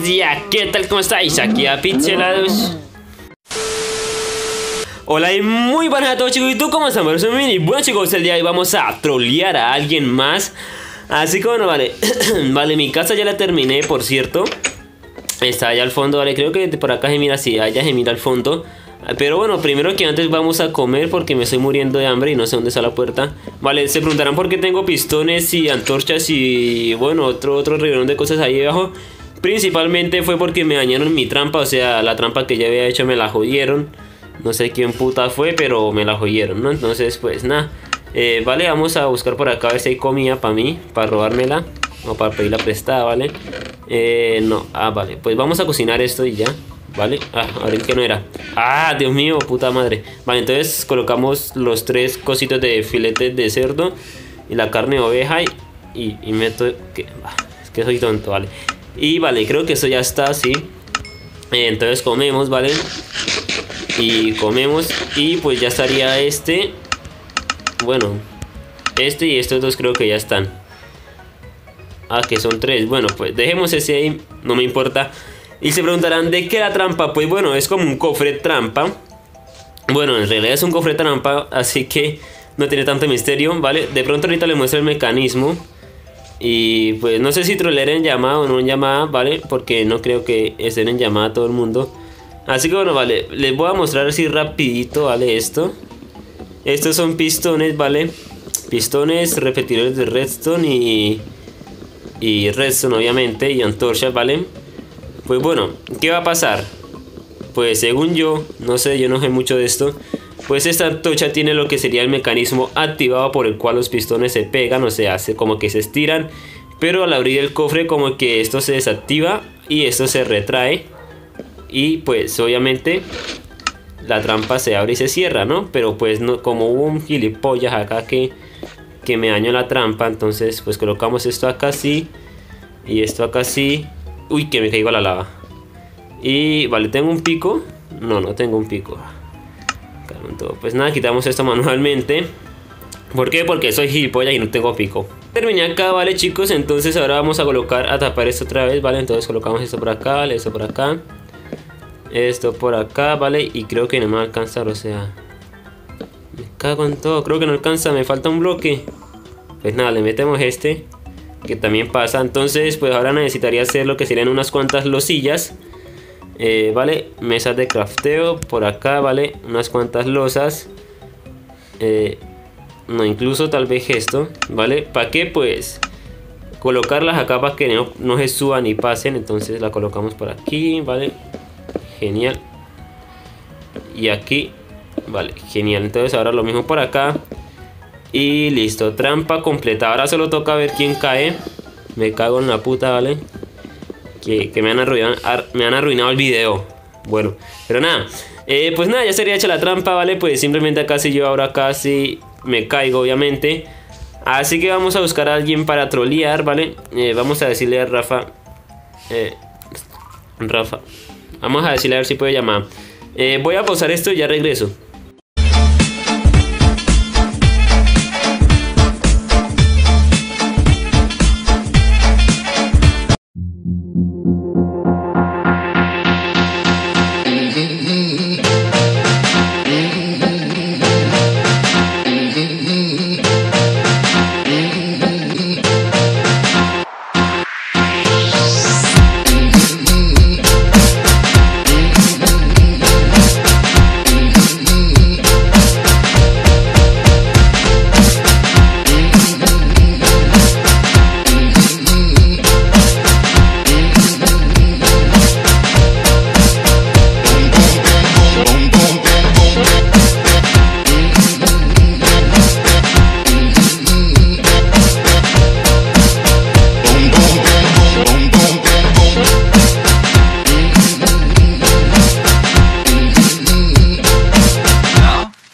ya, ¿qué tal? ¿Cómo estáis? Aquí a Pixelados. Hola y muy buenas a todos chicos, ¿y tú cómo estás? Y bueno chicos, el día de hoy vamos a trolear a alguien más Así que bueno, vale, vale, mi casa ya la terminé, por cierto Está allá al fondo, vale, creo que por acá se mira así, allá se mira al fondo pero bueno, primero que antes vamos a comer porque me estoy muriendo de hambre y no sé dónde está la puerta. Vale, se preguntarán por qué tengo pistones y antorchas y bueno, otro, otro de cosas ahí abajo. Principalmente fue porque me dañaron mi trampa, o sea, la trampa que ya había hecho me la jodieron. No sé quién puta fue, pero me la jodieron, ¿no? Entonces, pues nada. Eh, vale, vamos a buscar por acá a ver si hay comida para mí, para robármela. O para pedirla prestada, ¿vale? Eh, no, ah, vale. Pues vamos a cocinar esto y ya. ¿Vale? Ah, a ver qué no era. Ah, Dios mío, puta madre. Vale, entonces colocamos los tres cositos de filete de cerdo y la carne de oveja y, y, meto... Que, es que soy tonto, ¿vale? Y vale, creo que eso ya está. Eh, entonces comemos, ¿vale? Y comemos y pues ya estaría este. Bueno, este y estos dos creo que ya están. Ah, que son tres. Bueno, pues dejemos ese ahí, no me importa. Y se preguntarán, ¿de qué la trampa? Pues bueno, es como un cofre trampa. Bueno, en realidad es un cofre trampa, así que no tiene tanto misterio, ¿vale? De pronto ahorita les muestro el mecanismo. Y pues no sé si trolear en llamada o no en llamada, ¿vale? Porque no creo que estén en llamada todo el mundo. Así que bueno, vale, les voy a mostrar así rapidito, ¿vale? Esto. Estos son pistones, ¿vale? Pistones repetidores de redstone y... Y redstone, obviamente, y antorchas, ¿vale? Pues bueno, ¿qué va a pasar? Pues según yo, no sé, yo no sé mucho de esto, pues esta antorcha tiene lo que sería el mecanismo activado por el cual los pistones se pegan, o sea, hace como que se estiran, pero al abrir el cofre como que esto se desactiva y esto se retrae y pues obviamente la trampa se abre y se cierra, ¿no? Pero pues no, como un gilipollas acá que, que me dañó la trampa, entonces pues colocamos esto acá así y esto acá así Uy, que me caigo a la lava. Y vale, ¿tengo un pico? No, no tengo un pico. Pues nada, quitamos esto manualmente. ¿Por qué? Porque soy gilipollas y no tengo pico. Terminé acá, vale chicos, entonces ahora vamos a colocar, a tapar esto otra vez, vale, entonces colocamos esto por acá, vale, esto por acá. Esto por acá, vale, y creo que no me va a alcanzar, o sea... Me cago en todo, creo que no alcanza, me falta un bloque. Pues nada, le metemos este que también pasa. Entonces, pues ahora necesitaría hacer lo que serían unas cuantas losillas. Eh, vale, mesas de crafteo por acá, vale, unas cuantas losas. Eh, no, incluso tal vez esto, vale. ¿Para qué? Pues colocarlas acá para que no, no se suban y pasen. Entonces la colocamos por aquí, vale. Genial. Y aquí, vale, genial. Entonces ahora lo mismo por acá. Y listo, trampa completa. Ahora solo toca ver quién cae. Me cago en la puta, ¿vale? Que, me, han arruinado, me han arruinado el video. Bueno, pero nada. Eh, pues nada, ya sería hecha la trampa, ¿vale? Pues simplemente acá si yo ahora casi me caigo, obviamente. Así que vamos a buscar a alguien para trolear, ¿vale? Eh, vamos a decirle a Rafa. Eh, Rafa. Vamos a decirle a ver si puede llamar. voy a pausar esto y ya regreso.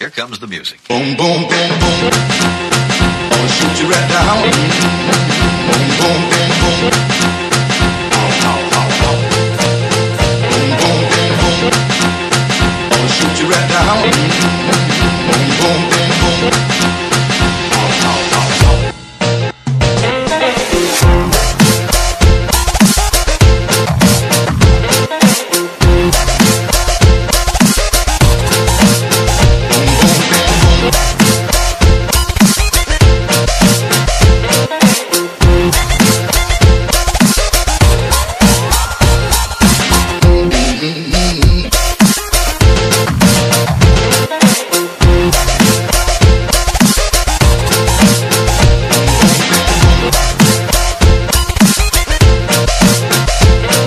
Here comes the music. Boom, boom, boom, boom. I'll shoot you right down. Boom, boom, boom, boom.